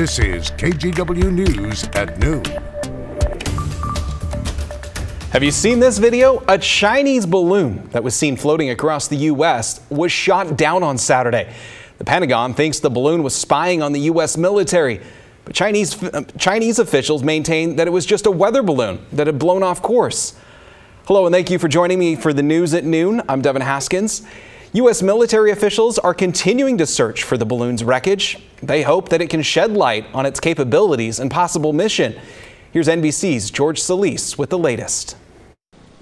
This is KGW News at noon. Have you seen this video? A Chinese balloon that was seen floating across the U.S. was shot down on Saturday. The Pentagon thinks the balloon was spying on the U.S. military. But Chinese, uh, Chinese officials maintain that it was just a weather balloon that had blown off course. Hello, and thank you for joining me for the news at noon. I'm Devin Haskins. U.S. military officials are continuing to search for the balloon's wreckage. They hope that it can shed light on its capabilities and possible mission. Here's NBC's George Solis with the latest.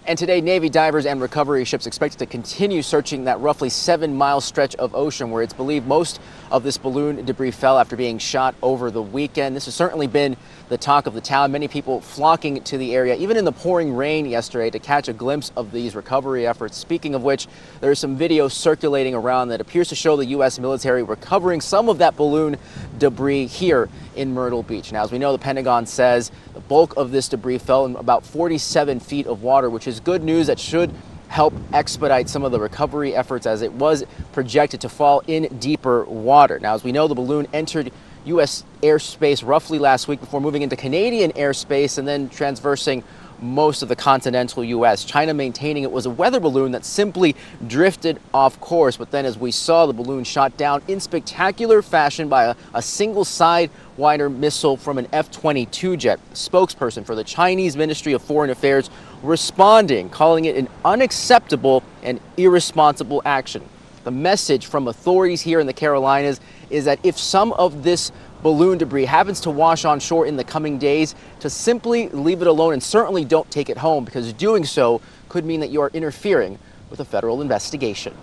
And today, Navy divers and recovery ships expected to continue searching that roughly seven mile stretch of ocean where it's believed most of this balloon debris fell after being shot over the weekend. This has certainly been the talk of the town. Many people flocking to the area, even in the pouring rain yesterday, to catch a glimpse of these recovery efforts. Speaking of which, there is some video circulating around that appears to show the U.S. military recovering some of that balloon debris here in Myrtle Beach. Now, as we know, the Pentagon says the bulk of this debris fell in about 47 feet of water, which is good news that should help expedite some of the recovery efforts as it was projected to fall in deeper water. Now, as we know, the balloon entered U.S. airspace roughly last week before moving into Canadian airspace and then transversing most of the continental U.S. China maintaining it was a weather balloon that simply drifted off course. But then, as we saw, the balloon shot down in spectacular fashion by a, a single sidewinder missile from an F 22 jet. Spokesperson for the Chinese Ministry of Foreign Affairs responding, calling it an unacceptable and irresponsible action. The message from authorities here in the Carolinas is that if some of this balloon debris happens to wash on shore in the coming days, to simply leave it alone and certainly don't take it home because doing so could mean that you are interfering with a federal investigation.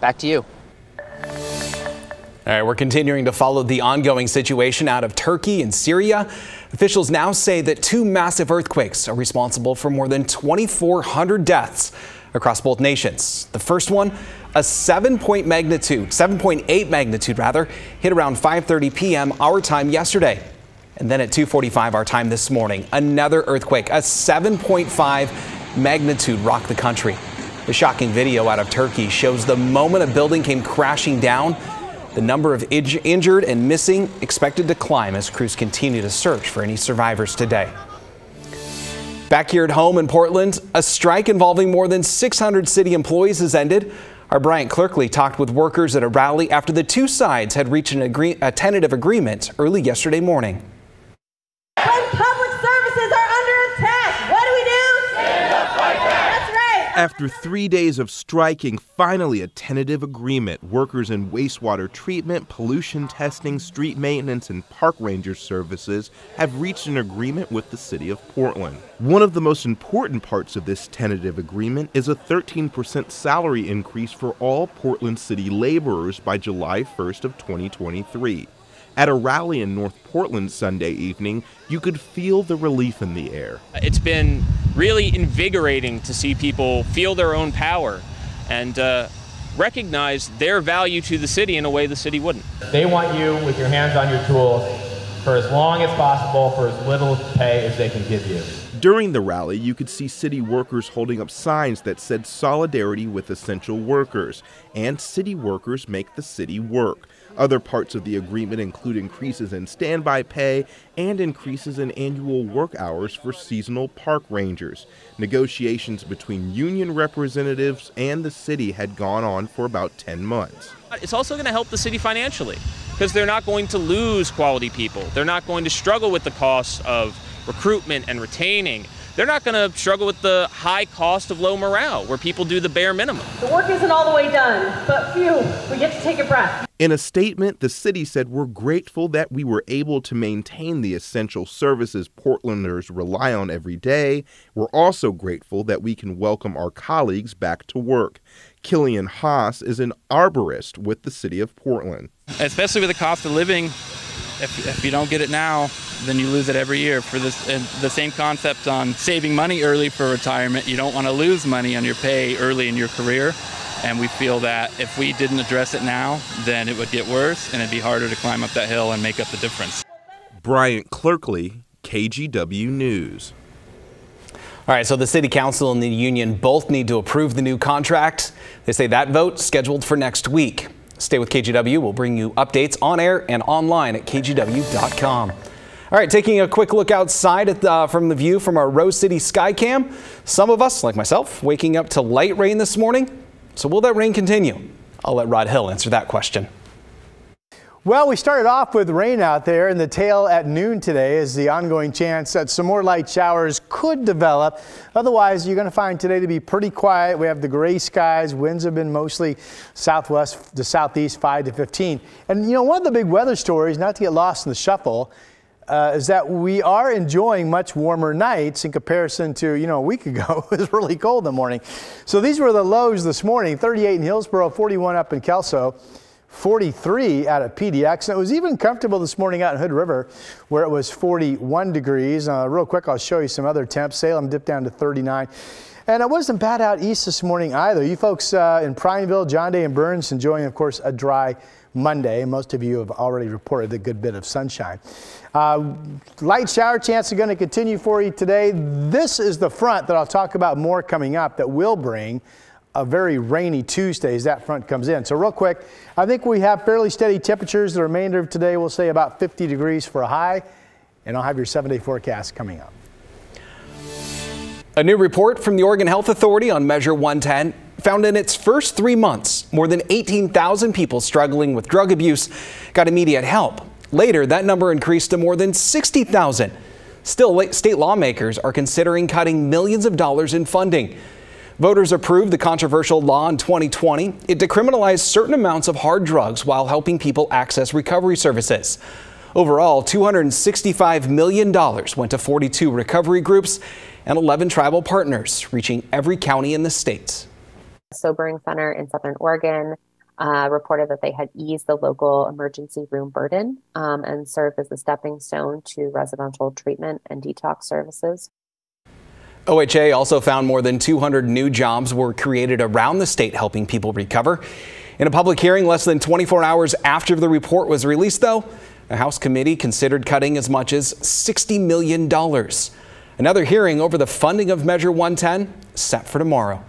Back to you. All right, we're continuing to follow the ongoing situation out of Turkey and Syria. Officials now say that two massive earthquakes are responsible for more than 2,400 deaths across both nations. The first one, a 7-point magnitude, 7.8 magnitude rather, hit around 5:30 p.m. our time yesterday. And then at 2:45 our time this morning, another earthquake, a 7.5 magnitude rocked the country. The shocking video out of Turkey shows the moment a building came crashing down. The number of injured and missing expected to climb as crews continue to search for any survivors today. Back here at home in Portland, a strike involving more than 600 city employees has ended. Our Bryant Clerkley talked with workers at a rally after the two sides had reached a tentative agreement early yesterday morning. After three days of striking, finally a tentative agreement. Workers in wastewater treatment, pollution testing, street maintenance, and park ranger services have reached an agreement with the city of Portland. One of the most important parts of this tentative agreement is a 13% salary increase for all Portland city laborers by July 1st of 2023. At a rally in North Portland Sunday evening, you could feel the relief in the air. It's been really invigorating to see people feel their own power and uh, recognize their value to the city in a way the city wouldn't. They want you with your hands on your tools for as long as possible for as little pay as they can give you. During the rally, you could see city workers holding up signs that said solidarity with essential workers and city workers make the city work. Other parts of the agreement include increases in standby pay and increases in annual work hours for seasonal park rangers. Negotiations between union representatives and the city had gone on for about 10 months. It's also going to help the city financially because they're not going to lose quality people. They're not going to struggle with the costs of recruitment and retaining they're not going to struggle with the high cost of low morale where people do the bare minimum. The work isn't all the way done, but phew, we get to take a breath. In a statement, the city said, We're grateful that we were able to maintain the essential services Portlanders rely on every day. We're also grateful that we can welcome our colleagues back to work. Killian Haas is an arborist with the city of Portland. Especially with the cost of living if, if you don't get it now, then you lose it every year. For this, and the same concept on saving money early for retirement, you don't want to lose money on your pay early in your career. And we feel that if we didn't address it now, then it would get worse and it'd be harder to climb up that hill and make up the difference. Bryant Clerkley, KGW News. All right, so the city council and the union both need to approve the new contract. They say that vote scheduled for next week. Stay with KGW. We'll bring you updates on air and online at kgw.com. All right, taking a quick look outside the, uh, from the view from our Rose City Skycam. Some of us, like myself, waking up to light rain this morning. So will that rain continue? I'll let Rod Hill answer that question. Well, we started off with rain out there, and the tail at noon today is the ongoing chance that some more light showers could develop. Otherwise, you're going to find today to be pretty quiet. We have the gray skies. Winds have been mostly southwest to southeast, 5 to 15. And, you know, one of the big weather stories, not to get lost in the shuffle, uh, is that we are enjoying much warmer nights in comparison to, you know, a week ago. it was really cold in the morning. So these were the lows this morning 38 in Hillsboro, 41 up in Kelso. 43 out of PDX. And it was even comfortable this morning out in Hood River where it was 41 degrees. Uh, real quick, I'll show you some other temps. Salem dipped down to 39. And it wasn't bad out east this morning either. You folks uh, in Prineville, John Day and Burns enjoying, of course, a dry Monday. Most of you have already reported a good bit of sunshine. Uh, light shower chance are going to continue for you today. This is the front that I'll talk about more coming up that will bring a very rainy Tuesday as that front comes in. So real quick, I think we have fairly steady temperatures. The remainder of today will say about 50 degrees for a high, and I'll have your seven-day forecast coming up. A new report from the Oregon Health Authority on Measure 110 found in its first three months, more than 18,000 people struggling with drug abuse got immediate help. Later, that number increased to more than 60,000. Still, state lawmakers are considering cutting millions of dollars in funding. Voters approved the controversial law in 2020. It decriminalized certain amounts of hard drugs while helping people access recovery services. Overall, $265 million went to 42 recovery groups and 11 tribal partners, reaching every county in the state. Sobering Center in Southern Oregon uh, reported that they had eased the local emergency room burden um, and served as a stepping stone to residential treatment and detox services. OHA also found more than 200 new jobs were created around the state helping people recover. In a public hearing less than 24 hours after the report was released, though, a House committee considered cutting as much as $60 million. Another hearing over the funding of Measure 110 set for tomorrow.